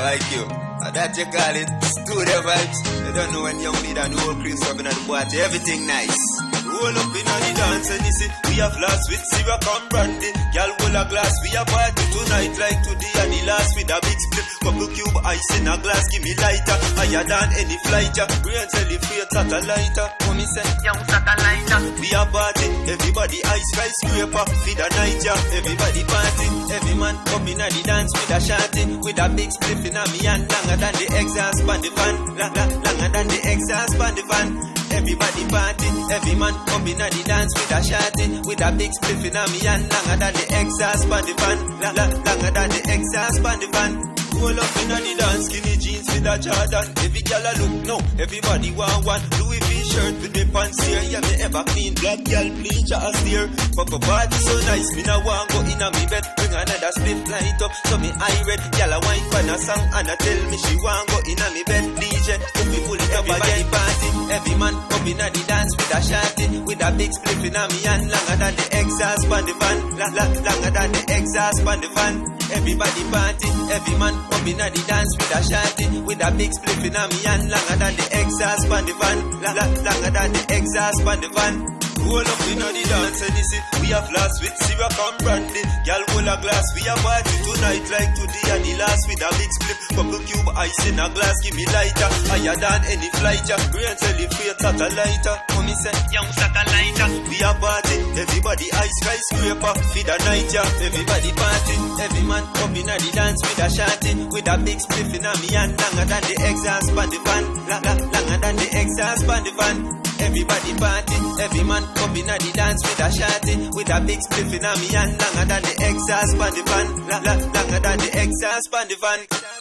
like you. Uh, that you call it studio vibes. You don't know when young leada and the whole crew up in the party, everything nice. Roll up in the dance and you see we have last with Syrup and brandy. Girl, roll a glass, we a party tonight like today and the last with a big split. Couple cube ice in a glass, give me lighter. Higher than any flight, ja. Brain celebrate satellite. Mommy say, Young satellite. we a party, everybody ice skyscraper, feed a night, ja. Everybody party, every man come in the dance with a shanty, with a big spliff in a me and longer than the exhaust pan the lang- longer than the exhaust pan the fan. Everybody party, every man come in the dance with a shanty, with a big spliff in a me and longer than the exhaust pan the lang- longer than the exhaust pan the fan. Roll up in the dance, skinny jeans with a Jordan. Every girl a look now, everybody want one. Shirt with me pants here. Yeah, me ever clean black girl bleacher a steer. Papa party so nice, me now want go in a me bed. Bring another split light up, so me eye red. Girl a wine for a song and a tell me she want go in a me bed. DJ, put me pull it up again. Every man up in the dance with a shotty, with a big spliff in a me and longer than the exhaust pan the van, la, la, longer than the exhaust pan the van. Everybody party, every man up in the dance with a shotty, with a big spliff in a me and longer than the exhaust pan the van, la, la, longer than the exhaust pan the van. Roll up in the dance and see We have last with syrup and brandy. Girl roll a glass We a party tonight like today And the last with a big split Couple cube ice in a glass Give me lighter. Higher than any flight ja. Brain celebrate satellite Mommy say Young satellite. we a party, everybody ice skyscraper, feed a night, yeah. Everybody party, every man up in the dance with a shanty, with a big spliff in a me and longer than the exhaust pan the van, Everybody party, every man up in the dance with a shanty, with a big spliff in a me and longer than the exhaust pan the van, longer than the exhaust pan the van.